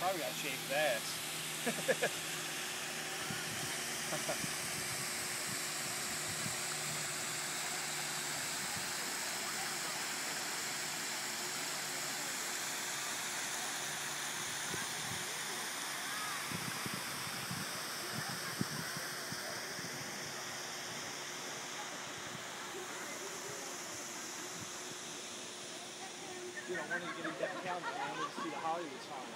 Probably got shaved his ass. You know, when you get downtown, man, I wanted to see the Hollywood sign.